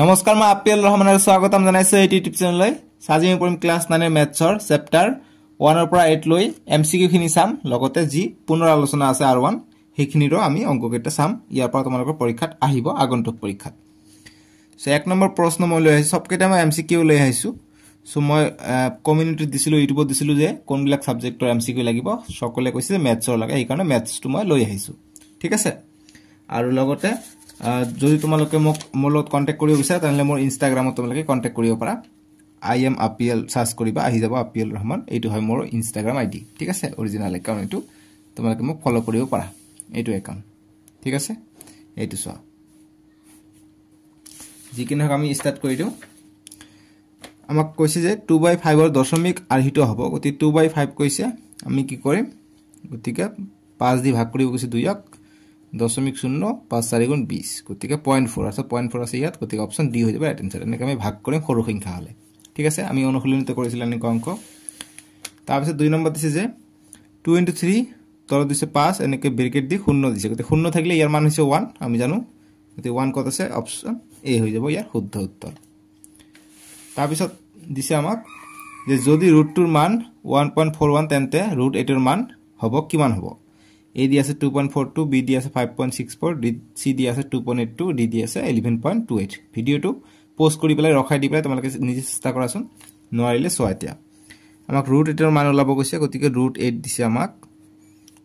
নমস্কাৰ মই আপিএল ৰহমানৰ স্বাগতম জনাইছোঁ এই ইউটিউব চেনেললৈ। আজি আমি পঢ়িম ক্লাছ নাইনৰ মেথছৰ চেপ্টাৰ ওৱানৰ পৰা এইট লৈ এম চি কিউখিনি চাম লগতে যি পুনৰ আলোচনা আছে আৰ ওৱান সেইখিনিৰো আমি অংককেইটা চাম। ইয়াৰ পৰা তোমালোকৰ পৰীক্ষাত আহিব আগন্তুক পৰীক্ষাত। চ' এক নম্বৰ প্ৰশ্ন মই লৈ আহিছোঁ। চবকেইটা মই এম চি কিউ লৈ আহিছোঁ। চ' মই কমিউনিটিত দিছিলোঁ ইউটিউবত দিছিলোঁ যে কোনবিলাক ছাবজেক্টৰ এম চি কিউ লাগিব। সকলোৱে কৈছে যে মেথছৰ লাগে সেইকাৰণে মেথছটো মই লৈ আহিছোঁ। ঠিক আছে? আৰু লগতে যদি তোমালোকে মোক মোৰ লগত কণ্টেক্ট কৰিব বিচাৰা তেনেহ'লে মোৰ ইনষ্টাগ্ৰামত তোমালোকে কণ্টেক্ট কৰিব পাৰা। I am Api L search কৰিবা আহি যাব আপি এল ৰহমান এইটো হয় মোৰ ইনষ্টাগ্ৰাম আই ডি ঠিক আছে? অৰিজিনেল একাউণ্ট এইটো। তোমালোকে মোক ফ'ল' কৰিব পাৰা এইটো একাউণ্ট ঠিক আছে? এইটো চোৱা। যিকি নহওক আমি ষ্টাৰ্ট কৰি দিওঁ। আমাক কৈছে যে টু বাই ফাইভৰ দশমিক আৰ্হিটো হ'ব। গতিকে টু বাই ফাইভ কৈছে আমি কি কৰিম? গতিকে পাঁচ দি ভাগ কৰিব কৈছে দুইক। দশমিক শূন্য পাঁচ চাৰি গুণ বিছ গতিকে পইণ্ট ফ'ৰ আছে পইণ্ট ফ'ৰ আছে ইয়াত গতিকে অপশ্যন ডি হৈ যাব ৰাইট এনচাৰ এনেকৈ আমি ভাগ কৰিম সৰু সংখ্যা হ'লে। ঠিক আছে আমি অনুশীলনিত কৰিছিলোঁ এনেকুৱা অংক। তাৰপিছত দুই নম্বৰ দিছে যে টু ইণ্টু থ্ৰী তলত দিছে পাঁচ এনেকৈ ব্ৰেকেট দি শূন্য দিছে। গতিকে শূন্য থাকিলে ইয়াৰ মান হৈছে ওৱান আমি জানো। গতিকে ওৱান ক'ত আছে? অপশ্যন এ হৈ যাব ইয়াৰ শুদ্ধ উত্তৰ। তাৰপিছত দিছে আমাক যে যদি ৰুটটোৰ মান ওৱান পইণ্ট ফ'ৰ ওৱান তেন্তে ৰুট এইটোৰ মান হ'ব কিমান হ'ব? এ দি আছে two point four two B দি আছে five point six four D C দি আছে two point eight two D দি আছে ইলেভেন পইণ্ট টু এইট ভিডিঅ'টো প'ষ্ট কৰি পেলাই ৰখাই দি পেলাই তোমালোকে নিজে চেষ্টা কৰাচোন। নোৱাৰিলে চোৱা এতিয়া। আমাক ৰুট এইটৰ মান ওলাব গৈছে গতিকে ৰুট এইট দিছে আমাক।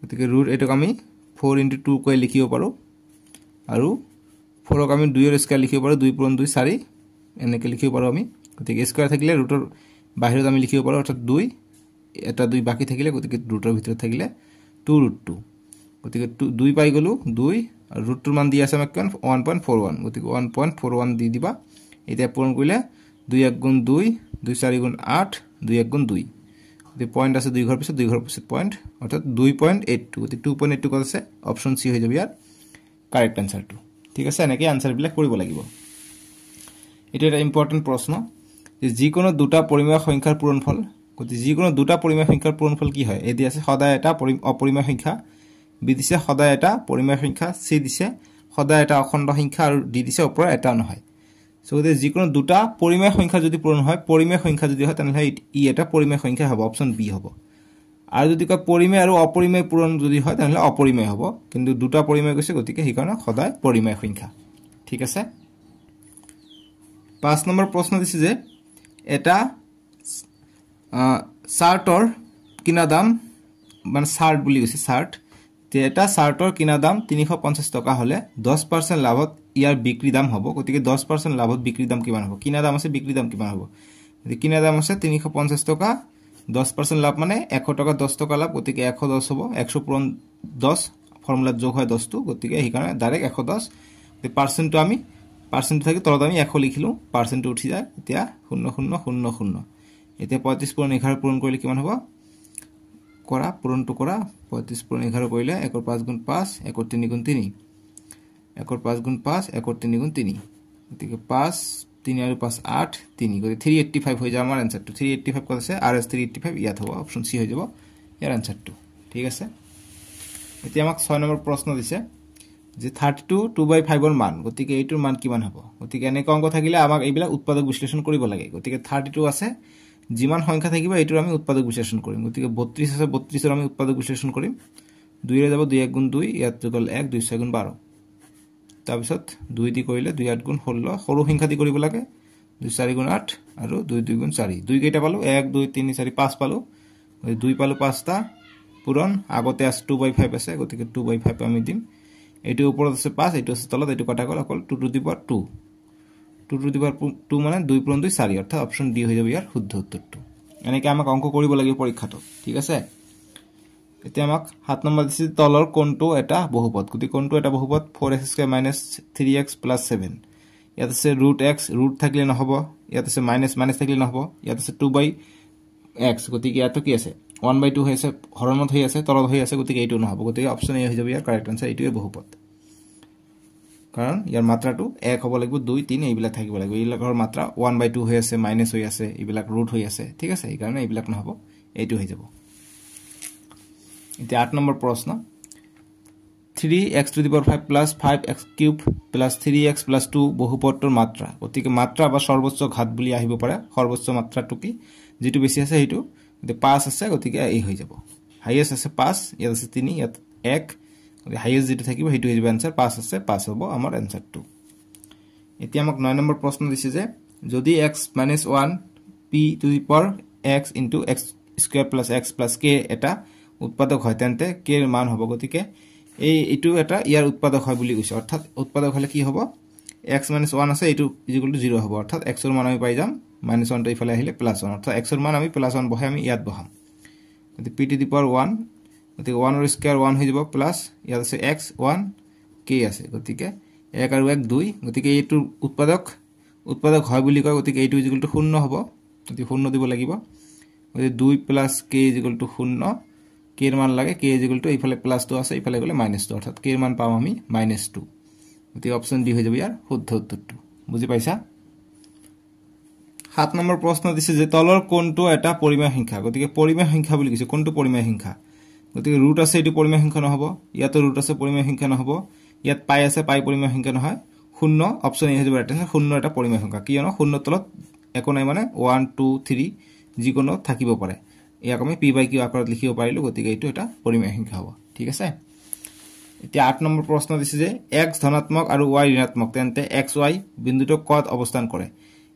গতিকে ৰুট এইটক আমি ফ'ৰ ইণ্টু টু কৈ লিখিব পাৰোঁ। আৰু ফ'ৰক আমি দুইৰ স্কুৱাৰ লিখিব পাৰোঁ দুই পূৰণ দুই চাৰি এনেকৈ লিখিব পাৰোঁ আমি। গতিকে স্কুৱাৰ থাকিলে ৰুটৰ বাহিৰত আমি লিখিব পাৰোঁ অৰ্থাৎ দুই এটা দুই বাকী থাকিলে গতিকে ৰুটৰ ভিতৰত থাকিলে টু ৰুট টু গতিকে টু দুই পাই গ'লোঁ দুই আৰু ৰুটটোৰ মান দি আছে আমাক কিমান? ওৱান পইণ্ট ফ'ৰ ওৱান গতিকে ওৱান পইণ্ট ফ'ৰ ওৱান দি দিবা। এতিয়া পূৰণ কৰিলে দুই এক গুণ দুই দুই চাৰি গুণ আঠ দুই এক গুণ দুই। গতিকে পইণ্ট আছে দুই ঘৰ পিছত দুই ঘৰ পিছত পইণ্ট অৰ্থাৎ দুই পইণ্ট এইট টু গতিকে টু পইণ্ট এইট টু ক'ত আছে অপশ্যন চি হৈ যাব ইয়াত কাৰেক্ট এনচাৰটো ঠিক আছে? এনেকৈ আনচাৰবিলাক কৰিব লাগিব। এইটো এটা ইম্পৰ্টেণ্ট প্ৰশ্ন যে যিকোনো দুটা পৰিমেয় সংখ্যাৰ পূৰণফল গতিকে যিকোনো দুটা পৰিমেয় সংখ্যাৰ পূৰণফল কি হয়? দি আছে সদায় এটা পৰি অপৰিমেয় সংখ্যা। বি দিছে সদায় এটা পৰিমেয় সংখ্যা চি দিছে সদায় এটা অখণ্ড সংখ্যা আৰু ডি দিছে ওপৰৰ এটা নহয়। চ' গতিকে যিকোনো দুটা পৰিমেয় সংখ্যা যদি পূৰণ হয় পৰিমেয় সংখ্যা যদি হয় তেনেহ'লে ই এটা পৰিমেয় সংখ্যা হ'ব অপশ্যন বি হ'ব। আৰু যদি কয় পৰিমেয় আৰু অপৰিমেয় পূৰণ যদি হয় তেনেহ'লে অপৰিমেয় হ'ব। কিন্তু দুটা পৰিমেয় গৈছে গতিকে সেইকাৰণে সদায় পৰিমেয় সংখ্যা। ঠিক আছে? পাঁচ নম্বৰ প্ৰশ্ন দিছে যে এটা চাৰ্টৰ কিনা দাম মানে চাৰ্ট বুলি কৈছে চাৰ্ট। এটা চাৰ্টৰ কিনা দাম তিনিশ পঞ্চাছ টকা হ'লে দহ পাৰ্চেণ্ট লাভত ইয়াৰ বিক্ৰী দাম হ'ব গতিকে দহ পাৰ্চেণ্ট লাভত বিক্ৰী দাম কিমান হ'ব? কিনা দাম আছে বিক্ৰী দাম কিমান হ'ব? কিনা দাম আছে তিনিশ পঞ্চাছ টকা দহ পাৰ্চেণ্ট লাভ মানে এশ টকা দহ টকা লাভ গতিকে এশ দহ হ'ব এশ পূৰণ দহ ফৰ্মুলাত যোগ হয় দহটো গতিকে সেইকাৰণে ডাইৰেক্ট এশ দহ। পাৰ্চেণ্টটো আমি পাৰ্চেণ্টটো থাকি তলত আমি এশ লিখিলোঁ পাৰ্চেণ্টটো উঠি যায় এতিয়া শূন্য শূন্য শূন্য শূন্য। এতিয়া পঁয়ত্ৰিছ পূৰণ এঘাৰ পূৰণ কৰিলে কিমান হ'ব? কৰা পূৰণটো কৰা পঁয়ত্ৰিছ পূৰণ এঘাৰ কৰিলে একৰ পাঁচ গুণ পাঁচ একৰ তিনি গুণ তিনি। একৰ পাঁচ গুণ পাঁচ একৰ তিনি গুণ তিনি। গতিকে পাঁচ তিনি আৰু পাঁচ আঠ তিনি। গতিকে থ্ৰী এইট্টি ফাইভ হৈ যাব আমাৰ এনচাৰটো থ্ৰী এইট্টি ফাইভ ক'ত আছে? R S three eighty five ইয়াত হ'ব। অপশ্যন চি হৈ যাব ইয়াৰ এনচাৰটো ঠিক আছে? এতিয়া আমাক ছয় নম্বৰ প্ৰশ্ন দিছে যে থাৰ্টি টু টু বাই ফাইভৰ মান গতিকে এইটোৰ মান কিমান হ'ব? গতিকে এনেকুৱা অংক থাকিলে আমাক এইবিলাক উৎপাদক বিশ্লেষণ কৰিব লাগে। গতিকে থাৰ্টি টু আছে যিমান সংখ্যা থাকিব এইটোৰ আমি উৎপাদক বিশ্লেষণ কৰিম। গতিকে বত্ৰিছ আছে বত্ৰিছৰ আমি উৎপাদক বিশ্লেষণ কৰিম। দুইৰে যাব দুই এক গুণ দুই ইয়াত গ'ল এক দুই ছয় গুণ বাৰ। তাৰপিছত দুই দি কৰিলে দুই আঠ গুণ ষোল্ল সৰু সংখ্যা দি কৰিব লাগে। দুই চাৰি গুণ আঠ আৰু দুই দুই গুণ চাৰি। দুই কেইটা পালোঁ? এক দুই তিনি চাৰি পাঁচ পালোঁ। দুই পালোঁ পাঁচটা। পূৰণ আগতে আছে টু বাই ফাইভ আছে গতিকে টু বাই ফাইভ আমি দিম। এইটো ওপৰত আছে পাঁচ এইটো আছে তলত এইটো কটা গ'ল অকল two to the power two two to the power two মানে দুই পূৰণ দুই চাৰি অৰ্থাৎ অপশ্যন ডি হৈ যাব ইয়াৰ শুদ্ধ উত্তৰটো। এনেকৈ আমাক অংক কৰিব লাগিব পৰীক্ষাটো ঠিক আছে? এতিয়া আমাক সাত নম্বৰ দিছে তলৰ কোনটো এটা বহুপদ গতিকে কোনটো এটা বহুপদ for x square minus three x plus seven ইয়াত আছে ৰুট এক্স ৰুট থাকিলে নহ'ব। ইয়াত আছে মাইনাছ মাইনাছ থাকিলে নহ'ব। ইয়াত আছে টু বাই এক্স গতিকে ইয়াতো কি আছে? ওৱান বাই টু হৈ আছে হৰণত হৈ আছে তলত হৈ আছে গতিকে এইটো নহ'ব। গতিকে অপশ্যন এ হৈ যাব ইয়াৰ কাৰেক্ট আনচাৰ এইটোৱে বহুপদ। কাৰণ ইয়াৰ মাত্ৰাটো এক হ'ব লাগিব দুই তিনি এইবিলাক থাকিব লাগিব। এইবিলাকৰ মাত্ৰা ওৱান বাই টু হৈ আছে মাইনাছ হৈ আছে এইবিলাক ৰুট হৈ আছে ঠিক আছে? সেইকাৰণে এইবিলাক নহ'ব এইটো হৈ যাব। এতিয়া আঠ নম্বৰ প্ৰশ্ন। Three x to the power five plus five x cube plus three x plus two বহুপদটোৰ মাত্ৰা গতিকে মাত্ৰা বা সৰ্বোচ্চ ঘাত বুলি আহিব পাৰে। সৰ্বোচ্চ মাত্ৰাটো কি? যিটো বেছি আছে সেইটো পাঁচ আছে গতিকে এই হৈ যাব। হাইয়েষ্ট আছে পাঁচ ইয়াত আছে তিনি ইয়াত এক হাইয়েষ্ট যিটো থাকিব সেইটো হৈ যাব এনচাৰ পাঁচ আছে পাঁচ হ'ব আমাৰ এনচাৰটো এতিয়া আমাক ন নম্বৰ প্ৰশ্ন দিছে যে যদি x minus one p to the power x into x square plus x plus k এটা উৎপাদক হয় তেন্তে কে মান হ'ব। গতিকে এই এইটো এটা ইয়াৰ উৎপাদক হয় বুলি কৈছে। অৰ্থাৎ উৎপাদক হ'লে কি হ'ব? এক্স মাইনাছ ওৱান আছে এইটো ইজিকুল টু জিৰ' হ'ব। অৰ্থাৎ এক্সৰ মান আমি পাই যাম মাইনাছ ওৱানটো ইফালে আহিলে প্লাছ ওৱান অৰ্থাৎ এক্সৰ মান আমি প্লাছ ওৱান বহাই আমি ইয়াত বহাম। গতিকে p to the power one গতিকে ওৱানৰ স্কুৱেৰ ওৱান হৈ যাব প্লাছ ইয়াত আছে এক্স ওৱান কে আছে। গতিকে এক আৰু এক দুই গতিকে এইটোৰ উৎপাদক উৎপাদক হয় বুলি কয় গতিকে এইটো ইজিকুল টু শূন্য হ'ব। গতিকে শূন্য দিব লাগিব। গতিকে দুই প্লাছ কে ইজিকুল টু শূন্য কেৰ মান লাগে কে ইজিকুল টু এইফালে প্লাছটো আছে ইফালে গ'লে মাইনাছ টু অৰ্থাৎ কেৰ মান পাম আমি মাইনাছ টু গতিকে অপশ্যন ডি হৈ যাব ইয়াৰ শুদ্ধ উত্তৰটো। বুজি পাইছা? সাত নম্বৰ প্ৰশ্ন দিছে যে তলৰ কোনটো এটা পৰিমেয় সংখ্যা গতিকে পৰিমেয় সংখ্যা বুলি কৈছে। কোনটো পৰিমেয় সংখ্যা? গতিকে ৰুট আছে এইটো পৰিমেয় সংখ্যা নহ'ব। ইয়াতো ৰুট আছে পৰিমেয় সংখ্যা নহ'ব। ইয়াত পাই আছে পাই পৰিমেয় সংখ্যা নহয়। শূন্য অপশ্যন এ হৈ যাব ৰাইট শূন্য এটা পৰিমেয় সংখ্যা। কিয়নো শূন্য তলত একো নাই মানে ওৱান টু থ্ৰী যিকোনো থাকিব পাৰে। ইয়াক আমি পি বাই কিউ আকাৰত লিখিব পাৰিলোঁ গতিকে এইটো এটা পৰিমেয় সংখ্যা হ'ব। ঠিক আছে? এতিয়া আঠ নম্বৰ প্ৰশ্ন দিছে যে এক্স ধনাত্মক আৰু ৱাই ঋণাত্মক। তেন্তে এক্স ৱাই বিন্দুটো ক'ত অৱস্থান কৰে?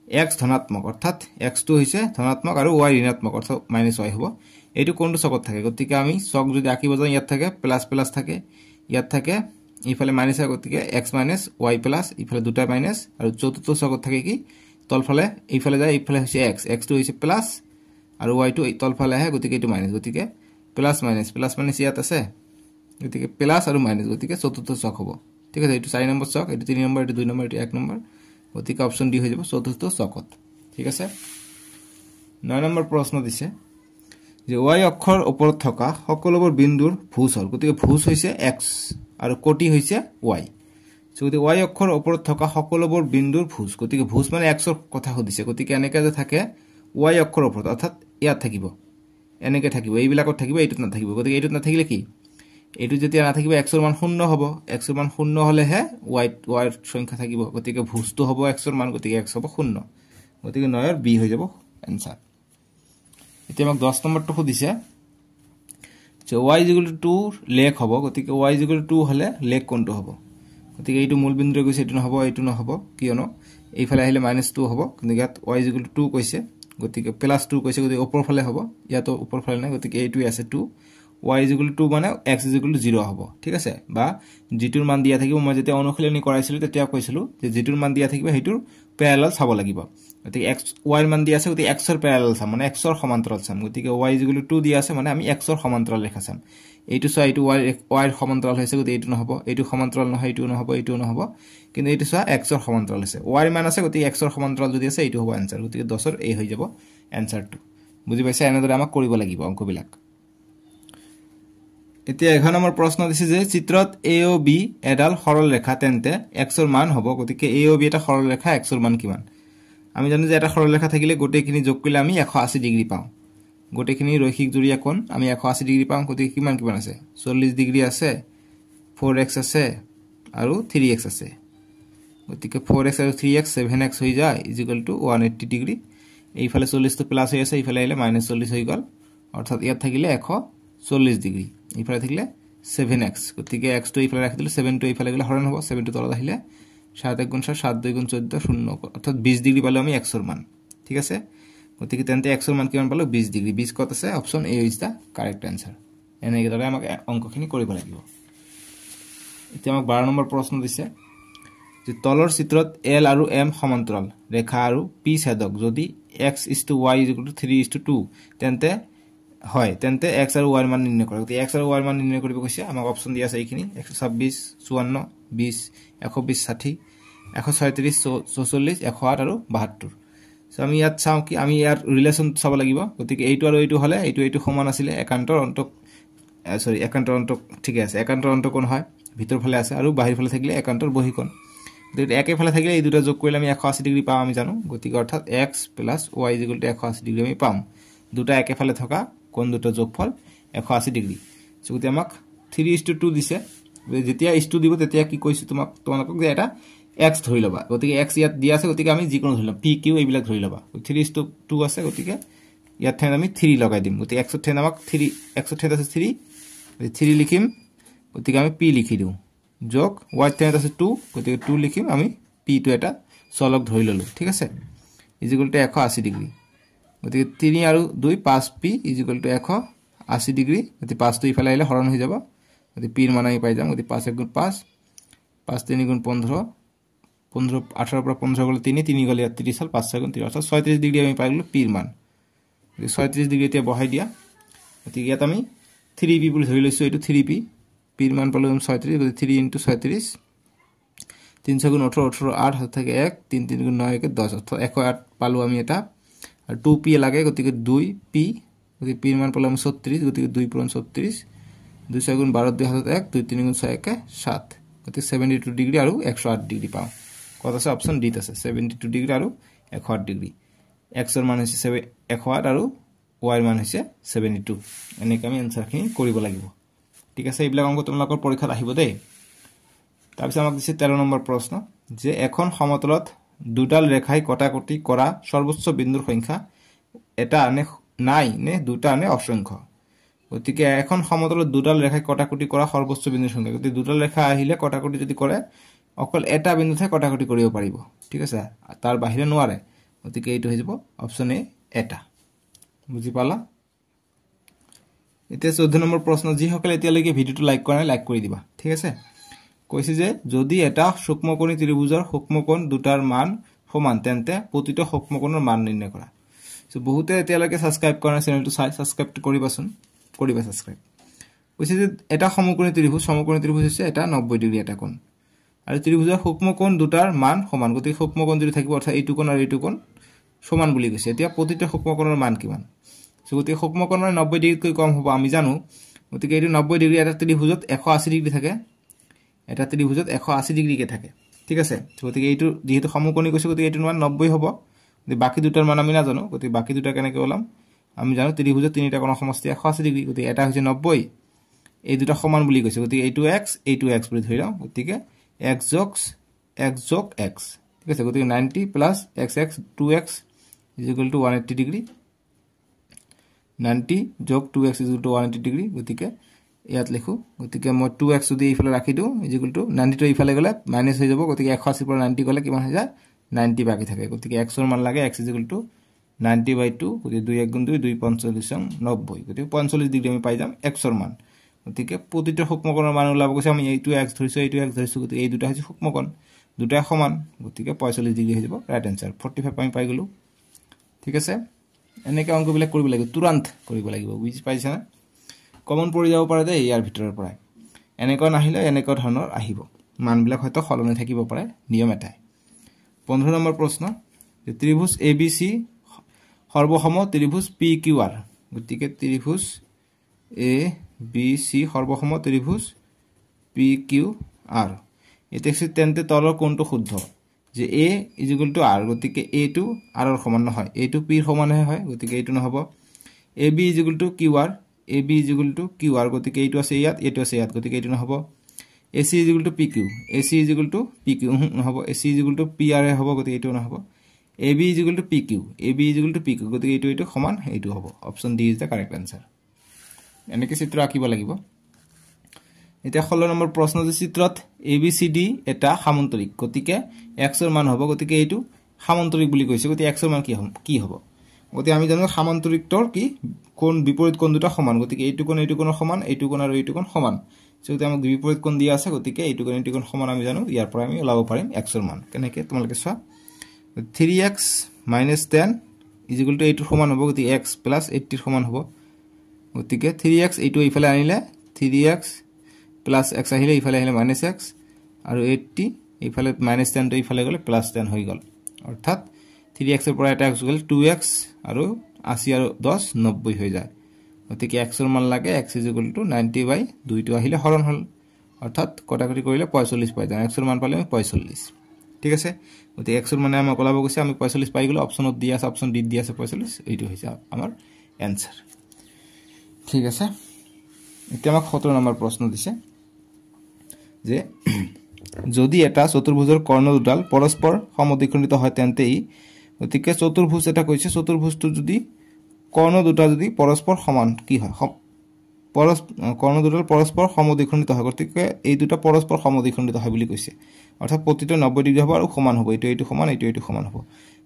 এক্স ধনাত্মক অৰ্থাৎ এক্সটো হৈছে ধনাত্মক আৰু ৱাই ঋণাত্মক অৰ্থাৎ মাইনাছ ৱাই হ'ব। এইটো কোনটো চকত থাকে? গতিকে আমি চক যদি আঁকিব যাওঁ ইয়াত থাকে প্লাছ প্লাছ থাকে ইয়াত থাকে ইফালে মাইনাছ হয় গতিকে এক্স মাইনাছ ৱাই প্লাছ ইফালে দুটা মাইনাছ আৰু চতুৰ্থ চকত থাকে কি? তলফালে এইফালে যায় এইফালে হৈছে এক্স এক্সটো হৈছে প্লাছ আৰু ৱাইটো তলফালে আহে গতিকে এইটো মাইনাছ গতিকে প্লাছ মাইনাছ প্লাছ মাইনাছ ইয়াত আছে গতিকে প্লাছ আৰু মাইনাছ গতিকে চতুৰ্থ চক হ'ব। ঠিক আছে এইটো চাৰি নম্বৰ চক এইটো তিনি নম্বৰ এইটো দুই নম্বৰ এইটো এক নম্বৰ গতিকে অপশ্যন ডি হৈ যাব চতুৰ্থ চকত। ঠিক আছে? ন নম্বৰ প্ৰশ্ন দিছে যে ৱাই অক্ষৰ ওপৰত থকা সকলোবোৰ বিন্দুৰ ভোজ হ'ল। গতিকে ভোজ হৈছে এক্স আৰু কোটি হৈছে ৱাই গতিকে ৱাই অক্ষৰ ওপৰত থকা সকলোবোৰ বিন্দুৰ ভোজ। গতিকে ভোজ মানে এক্সৰ কথা সুধিছে। গতিকে এনেকৈ যে থাকে ৱাই অক্ষৰ ওপৰত অৰ্থাৎ ইয়াত থাকিব। এনেকৈ থাকিব এইবিলাকত থাকিব এইটোত নাথাকিব। গতিকে এইটোত নাথাকিলে কি? এইটো যেতিয়া নাথাকিব এক্সৰ মান শূন্য হ'ব। এক্সৰ মান শূন্য হ'লেহে ৱাইট ৱাইৰ সংখ্যা থাকিব। গতিকে ভোজটো হ'ব এক্সৰ মান গতিকে এক্স হ'ব শূন্য। গতিকে নয়ৰ বি হৈ যাব এনচাৰ এতিয়া আমাক দহ নম্বৰটো সুধিছে ৱাই জিগুল টুৰ লেক হ'ব গতিকে ৱাই জিগুল টু হ'লে লেক কোনটো হ'ব? গতিকে এইটো মূল বিন্দুৰে কৈছে এইটো নহ'ব এইটো নহ'ব কিয়নো এইফালে আহিলে মাইনাছ টু হ'ব গতিকে ইয়াত ৱাই জিগুল টু কৈছে গতিকে প্লাছ টু কৈছে গতিকে ওপৰ ফালে হ'ব ইয়াতো ওপৰ ফালে নাই গতিকে এইটোৱে আছে two y is equal to মানে x is equal to zero' হ'ব ঠিক আছে? বা যিটোৰ মান দিয়া থাকিব মই যেতিয়া অনুশীলনী কৰাইছিলোঁ তেতিয়া কৈছিলোঁ যে যিটোৰ মান দিয়া থাকিব সেইটোৰ পেৰালেল চাব লাগিব। গতিকে এক্স ৱাইৰ মান দিয়া আছে গতিকে এক্সৰ পেৰালেল চাম মানে এক্সৰ সমান্তৰাল চাম। গতিকে ৱাই ইজিকুল টু দিয়া আছে মানে আমি এক্সৰ সমান্তৰাল ৰেখা চাম। এইটো চোৱা এইটো ৱাই ৱাইৰ সমান্তৰাল হৈছে গতিকে এইটো নহ'ব। এইটো সমান্তৰাল নহয় এইটো নহ'ব এইটোও নহ'ব। কিন্তু এইটো চোৱা এক্সৰ সমান্তৰাল হৈছে। ৱাইৰ মান আছে গতিকে এক্সৰ সমান্তৰাল যদি আছে এইটো হ'ব এনচাৰ গতিকে দহৰ এই হৈ যাব এনচাৰটো বুজি পাইছে? এনেদৰে আমাক কৰিব লাগিব অংকবিলাক। এতিয়া এঘাৰ নম্বৰ প্ৰশ্ন দিছে যে চিত্ৰত এ অ' বি এডাল সৰল ৰেখা তেন্তে এক্সৰ মান হ'ব গতিকে এ অ' বি এটা সৰল ৰেখা এক্সৰ মান কিমান? আমি জানো যে এটা সৰল ৰেখা থাকিলে গোটেইখিনি যোগ কৰিলে আমি এশ আশী ডিগ্ৰী পাওঁ। গোটেইখিনি ৰৈশিক জুৰীয়া কোণ আমি এশ আশী ডিগ্ৰী পাওঁ গতিকে কিমান কিমান আছে? চল্লিছ ডিগ্ৰী আছে ফ'ৰ এক্স আছে আৰু থ্ৰী এক্স আছে। গতিকে ফ'ৰ এক্স আৰু থ্ৰী এক্স ছেভেন এক্স হৈ যায় is equal to one eighty degree এইফালে চল্লিছটো প্লাছ হৈ আছে ইফালে আহিলে মাইনাছ চল্লিছ হৈ গ'ল। অৰ্থাৎ ইয়াত থাকিলে এশ চল্লিছ ডিগ্ৰী। ইফালে থাকিলে ছেভেন এক্স গতিকে এক্সটো ইফালে ৰাখি দিলোঁ ছেভেনটো ইফালে গ'লে হৰণ হ'ব। ছেভেনটো তলত আহিলে সাত এক গুণ সাত সাত দুই গুণ চৈধ্য, শূন্য অৰ্থাৎ বিছ ডিগ্ৰী পালোঁ আমি এক্সৰ মান। ঠিক আছে? গতিকে তেন্তে এক্সৰ মান কিমান পালোঁ? বিছ ডিগ্ৰী। বিছ ক'ত আছে? Option A is the correct answer এনেদৰে আমাক অংকখিনি কৰিব লাগিব। এতিয়া আমাক বাৰ নম্বৰ প্ৰশ্ন দিছে যে তলৰ চিত্ৰত এল আৰু এম সমান্তৰাল, ৰেখা আৰু পি ছেদক যদি x is to y is to three is to two তেন্তে হয় তেন্তে এক্স আৰু ৱাইৰ মান নিৰ্ণয় কৰে। গতিকে এক্স আৰু ৱাইৰ মান নিৰ্ণয় কৰিব কৈছে আমাক অপশ্যন দিয়া আছে এইখিনি। এশ ছাব্বিছ চৌৱন্ন বিছ এশ বিছ ষাঠি এশ ছয়ত্ৰিছ চৌচল্লিছ এশ আঠ আৰু বাসত্তৰ চ' আমি ইয়াত চাওঁ কি আমি ইয়াৰ ৰিলেশ্যন চাব লাগিব। গতিকে এইটো আৰু এইটো হ'লে এইটো এইটো সমান আছিলে একান্তৰ অন্তক চৰি একান্তৰ অন্তক ঠিকে আছে একান্তৰ অন্তকোণ হয়? ভিতৰ ফালে আছে আৰু বাহিৰ ফালে থাকিলে একান্তৰ বহীকণ। গতিকে একেফালে থাকিলে এই দুটা যোগ কৰিলে আমি এশ আশী ডিগ্ৰী পাওঁ আমি জানো। গতিকে অৰ্থাৎ এক্স প্লাছ ৱাই জিগুল এশ আশী ডিগ্ৰী আমি পাম। দুটা একেফালে থকা কোন দুটা যোগফল? এশ আশী ডিগ্ৰী। গতিকে আমাক থ্ৰী ইজ টু টু দিছে। যেতিয়া ইছটো দিব তেতিয়া কি কৈছোঁ তোমাক তোমালোকক যে এটা এক্স ধৰি ল'বা। গতিকে এক্স ইয়াত দিয়া আছে গতিকে আমি যিকোনো ধৰি ল'ম। পি কিউ এইবিলাক ধৰি ল'বা। থ্ৰী ইছটো টু আছে গতিকে ইয়াত ঠাইত আমি থ্ৰী লগাই দিম। গতিকে এক্সৰ ঠাইত আমাক থ্ৰী এক্সৰ ঠাইত আছে থ্ৰী থ্ৰী লিখিম। গতিকে আমি পি লিখি দিওঁ। যোগ ৱাইৰ ঠাইত আছে টু গতিকে টু লিখিম। আমি পিটো এটা চলক ধৰি ল'লোঁ। ঠিক আছে? ইজিকুৱেল টু এশ আশী ডিগ্ৰী। গতিকে তিনি আৰু দুই পাঁচ পি ইজিকুৱেল টু এশ আশী ডিগ্ৰী। গতিকে পাঁচটো ইফালে আহিলে হৰণ হৈ যাব। গতিকে পিৰ মান আমি পাই যাম। গতিকে পাঁচ এক গুণ পাঁচ পাঁচ তিনি গুণ পোন্ধৰ পোন্ধৰ আঠৰ পৰা পোন্ধৰ গ'লে তিনি তিনি গ'লে ইয়াত ত্ৰিছ হ'ল পাঁচ ছয় গুণ অৰ্থাৎ ছয়ত্ৰিছ ডিগ্ৰী আমি পাই গ'লোঁ পিৰ মান। গতিকে ছয়ত্ৰিছ ডিগ্ৰী এতিয়া বহাই দিয়া। গতিকে ইয়াত আমি থ্ৰী পি বুলি ধৰি লৈছোঁ এইটো থ্ৰী পি। পিৰ মান পালোঁ ছয়ত্ৰিছ গতিকে থ্ৰী ইণ্টু ছয়ত্ৰিছ তিনিশ গুণ ওঠৰ ওঠৰ আঠ হাত থাকে এক তিনি তিনি গুণ ন একে দহ অৰ্থাৎ এশ আঠ পালোঁ আমি এটা আৰু টু পি লাগে গতিকে দুই পি গতিকে পিৰ মান পালোঁ আমি ছত্ৰিছ গতিকে দুই পূৰণ ছত্ৰিছ দুই ছয় গুণ বাৰ দুই হাতত এক, দুই তিনি গুণ ছয় একে সাত। গতিকে ছেভেণ্টি টু ডিগ্ৰী আৰু এশ আঠ ডিগ্ৰী পাওঁ ক'ত আছে অপশ্যন ডিত আছে ছেভেণ্টি টু ডিগ্ৰী আৰু এশ আঠ ডিগ্ৰী এক্সৰ মান হৈছে ছেভেন এশ আঠ আৰু ৱাইৰ মান হৈছে ছেভেণ্টি টু এনেকৈ আমি এনচাৰখিনি কৰিব লাগিব। ঠিক আছে, এইবিলাক অঙ্ক তোমালোকৰ পৰীক্ষাত আহিব দেই। তাৰপিছত আমাক দিছে তেৰ নম্বৰ প্ৰশ্ন, যে এখন সমতলত দুডাল ৰেখাই কটাকটি কৰা সৰ্বোচ্চ বিন্দুৰ সংখ্যা এটা নে নাই নে দুটা নে অসংখ্য। গতিকে এখন সমতলত দুডাল ৰেখাই কটাকটি কৰা সৰ্বোচ্চ বিন্দুৰ সংখ্যা। গতিকে দুডাল ৰেখা আহিলে কটাকটি যদি কৰে অকল এটা বিন্দুতহে কটাকটি কৰিব পাৰিব। ঠিক আছে? তাৰ বাহিৰে নোৱাৰে। গতিকে এইটো হৈ যাব অপশ্যন এ এটা। বুজি পালা? এতিয়া চৈধ্য নম্বৰ প্ৰশ্ন যিসকলে এতিয়ালৈকে ভিডিঅ'টো লাইক কৰা নাই লাইক কৰি দিবা। ঠিক আছে? কৈছে যে যদি এটা সূক্ষ্মকণী ত্ৰিভুজৰ সূক্ষ্মকোণ দুটাৰ মান সমান তেন্তে প্ৰতিটো সূক্ষ্মকোণৰ মান নিৰ্ণয় কৰা। চ' বহুতে এতিয়ালৈকে ছাবস্ক্ৰাইব কৰা চেনেলটো চাই ছাবস্ক্ৰাইব কৰিবাচোন। কৰিবা ছাবস্ক্ৰাইব কৈছে যে এটা সমকোণী ত্ৰিভুজ সমকোণী ত্ৰিভুজ হৈছে এটা নব্বৈ ডিগ্ৰী এটা কোণ। আৰু ত্ৰিভুজৰ সূক্ষ্মকোণ দুটাৰ মান সমান গতিকে সূক্ষ্মকোণ যদি থাকিব অৰ্থাৎ এইটো কোণ আৰু এইটো কোণ সমান বুলি কৈছে। এতিয়া প্ৰতিটো সূক্ষ্মকোণৰ মান কিমান? চ' গতিকে সূক্ষ্মকোণৰ নব্বৈ ডিগ্ৰীতকৈ কম হ'ব আমি জানো। গতিকে এইটো নব্বৈ ডিগ্ৰী এটা ত্ৰিভুজত এশ আশী ডিগ্ৰী থাকে। এটা ত্ৰিভুজত এশ আশী ডিগ্ৰীকৈ থাকে। ঠিক আছে? গতিকে এইটো যিহেতু সমকোণী কৈছোঁ গতিকে এইটো মান নব্বৈ হ'ব। গতিকে বাকী দুটাৰ মান আমি নাজানো। গতিকে বাকী দুটা কেনেকৈ ওলাম? আমি জানো ত্ৰিভুজত তিনিটা কোণৰ সমষ্টি এশ আশী ডিগ্ৰী। গতিকে এটা হৈছে নব্বৈ। এই দুটা সমান বুলি কৈছে। গতিকে এইটো এক্স এইটো এক্স বুলি ধৰি লওঁ। গতিকে এক্স জক্স এক্স জক এক্স। ঠিক আছে? গতিকে ninety plus x x two x is equal to one eighty degree. Ninety জক two x is equal to one eighty degree. গতিকে ইয়াত লিখোঁ। গতিকে মই টু এক্স যদি এইফালে ৰাখি দিওঁ ইজিকুৱেল টু নাইণ্টিটো এইফালে গ'লে মাইনাছ হৈ যাব গতিকে এশ আশীৰ পৰা নাইণ্টি গ'লে কিমান হৈ যায়? নাইণ্টি বাকী থাকে। গতিকে এক্সৰ মান লাগে x is equal to ninety by two গতিকে দুই এক গুণ দুই দুই পঞ্চল্লিছ নব্বৈ। গতিকে পঞ্চল্লিছ ডিগ্ৰী আমি পাই যাম এক্সৰ মান। গতিকে প্ৰতিটো সূক্ষ্মকণৰ মান ওলাব গৈছে আমি এইটো এক্স ধৰিছোঁ এইটো এক্স ধৰিছোঁ গতিকে এই দুটা হৈছে সূক্ষ্মকণ। দুটাই সমান গতিকে পঁয়চল্লিছ ডিগ্ৰী হৈ যাব ৰাইট এনচাৰ ফৰ্টি ফাইভ আমি পাই গ'লোঁ। ঠিক আছে? এনেকৈ অংকবিলাক কৰিব লাগিব তুৰান্ত কৰিব লাগিব বুজি পাইছেনে কমন পৰি যাব পাৰে দেই ইয়াৰ ভিতৰৰ পৰাই। এনেকুৱা নাহিলে এনেকুৱা ধৰণৰ আহিব। মানবিলাক হয়তো সলনি থাকিব পাৰে নিয়ম এটাই। পোন্ধৰ নম্বৰ প্ৰশ্ন ত্ৰিভুজ এ বি চি সৰ্বসম ত্ৰিভুজ পি কিউ আৰ গতিকে ত্ৰিভুজ এ বি চি সৰ্বসম ত্ৰিভুজ পি কিউ আৰ এতিয়া তেন্তে তলৰ কোনটো শুদ্ধ যে এ ইজিকুৱেল টু আৰ গতিকে এইটো আৰৰ সমান নহয়। এইটো পিৰ সমানহে হয় গতিকে এইটো নহ'ব। A B is equal to Q R A B is equal to Q R গতিকে এইটো আছে ইয়াত এইটো আছে ইয়াত গতিকে এইটো নহ'ব। A C is equal to P Q A C is equal to P Q নহ'ব। A C is equal to P আৰহে হ'ব গতিকে এইটো নহ'ব। A B is equal to P Q A B is equal to P Q গতিকে এইটো এইটো সমান এইটো হ'ব। Option D is the correct answer এনেকৈ চিত্ৰ আঁকিব লাগিব। এতিয়া ষোল্ল নম্বৰ প্ৰশ্ন যে চিত্ৰত এ বি চি ডি এটা সামন্তৰিক। গতিকে এক্সৰ মান হ'ব গতিকে এইটো সামন্তৰিক বুলি কৈছে। গতিকে এক্সৰ মান কি হ'ব কি হ'ব? গতিকে আমি জানো সামান্তৰিকটোৰ কি কোন বিপৰীত কোণ দুটা সমান। গতিকে এইটো কোণ এইটো কোণৰ সমান এইটো কোণ আৰু এইটো কোণ সমান। গতিকে আমাক বিপৰীত কোণ দিয়া আছে গতিকে এইটো কোণ এইটো কোণ সমান আমি জানো ইয়াৰ পৰা আমি ওলাব পাৰিম এক্সৰ মান। কেনেকৈ? তোমালোকে চোৱা। Three x minus ten is equal to এইটোৰ সমান হ'ব গতিকে এক্স প্লাছ এইটটিৰ সমান হ'ব। গতিকে থ্ৰী এক্স এইটো এইফালে আনিলে থ্ৰী এক্স প্লাছ এক্স আহিলে ইফালে আহিলে মাইনাছ এক্স। আৰু এইটটি এইফালে মাইনাছ টেনটো এইফালে গ'লে প্লাছ টেন হৈ গ'ল। অৰ্থাৎ থ্ৰী এক্সৰ পৰা এটা এক্স গ'ল টু এক্স আৰু আশী আৰু দহ নব্বৈ হৈ যায়। গতিকে এক্সৰ মান লাগে x is equal to ninety by দুইটো আহিলে হৰণ হ'ল। অৰ্থাৎ কটাকটি কৰিলে পঁয়চল্লিছ পাই যাওঁ এক্সৰ মান পালে আমি পঁয়চল্লিছ ঠিক আছে? গতিকে এক্সৰ মানে আমাক ওলাব গৈছে আমি পঁয়চল্লিছ পাই গ'লোঁ। অপশ্যনত দি আছে অপশ্যন ডিত দি আছে পঁয়চল্লিছ এইটো হৈছে আমাৰ এনচাৰ ঠিক আছে? এতিয়া আমাক সোতৰ নম্বৰ প্ৰশ্ন দিছে যে যদি এটা চতুৰ্ভুজৰ কৰ্ণ দুডাল পৰস্পৰ সমদ্বিখণ্ডিত হয় তেন্তে ই গতিকে চতুৰ্ভুজ এটা কৈছে চতুৰ্ভুজটো যদি কৰ্ণ দুটা যদি পৰস্পৰ সমান কি হয়? পৰস কৰ্ণ দুডাল পৰস্পৰ সমদ্বিখণ্ডিত হয়। গতিকে এই দুটা পৰস্পৰ সমদ্বিখণ্ডিত হয় বুলি কৈছে। অৰ্থাৎ প্ৰতিটো নব্বৈ ডিগ্ৰী হ'ব আৰু সমান হ'ব। এইটো এইটো সমান এইটো এইটো সমান হ'ব।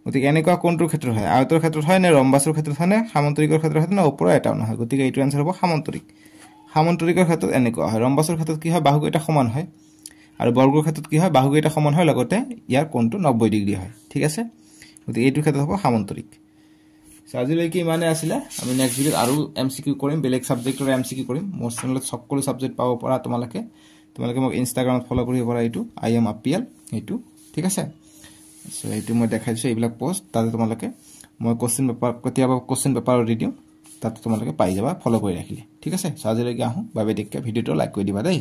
গতিকে এনেকুৱা কোনটোৰ ক্ষেত্ৰত হয়? আয়তৰ ক্ষেত্ৰত হয় নে ৰম্বাছৰ ক্ষেত্ৰত হয় নে সামন্তৰিকৰ ক্ষেত্ৰত হয় নে ওপৰৰ এটাও নহয়? গতিকে এইটো এনচাৰ হ'ব সামন্তৰিক। সামন্তৰিকৰ ক্ষেত্ৰত এনেকুৱা হয়। ৰম্বাছৰ ক্ষেত্ৰত কি হয়? বাহুকেইটা সমান হয়। আৰু বৰ্গৰ ক্ষেত্ৰত কি হয়? বাহুকেইটা সমান হয় লগতে ইয়াৰ কোণটো নব্বৈ ডিগ্ৰী হয়। ঠিক আছে? গতিকে এইটোৰ ক্ষেত্ৰত হ'ব সামন্তৰিক। আজিলৈকে ইমানে আছিলে আমি নেক্সট ভিডিঅ'ত আৰু এম চি কিউ কৰিম বেলেগ ছাবজেক্টৰ এম চি কিউ কৰিম। মোৰ চেনেলত সকলো ছাবজেক্ট পাব পৰা তোমালোকে। তোমালোকে মোক ইনষ্টাগ্ৰামত ফ'ল' কৰিব পাৰা এইটো আই এম আপি এল সেইটো ঠিক আছে? চ' এইটো মই দেখাই দিছোঁ এইবিলাক পষ্ট তাতে তোমালোকে মই কুৱেশ্যন পেপাৰ কেতিয়াবা কুৱেশ্যন পেপাৰো দি দিওঁ তাতে তোমালোকে পাই যাবা ফ'ল' কৰি ৰাখিলে। ঠিক আছে? চ' আজিলৈকে আহোঁ বাবে দেখুৱাই ভিডিঅ'টো লাইক কৰি দিবা দেই।